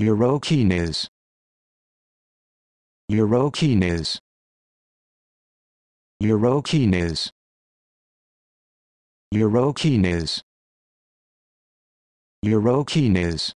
Eurokines. Eurokines. Eurokines. Eurokines. Eurokines.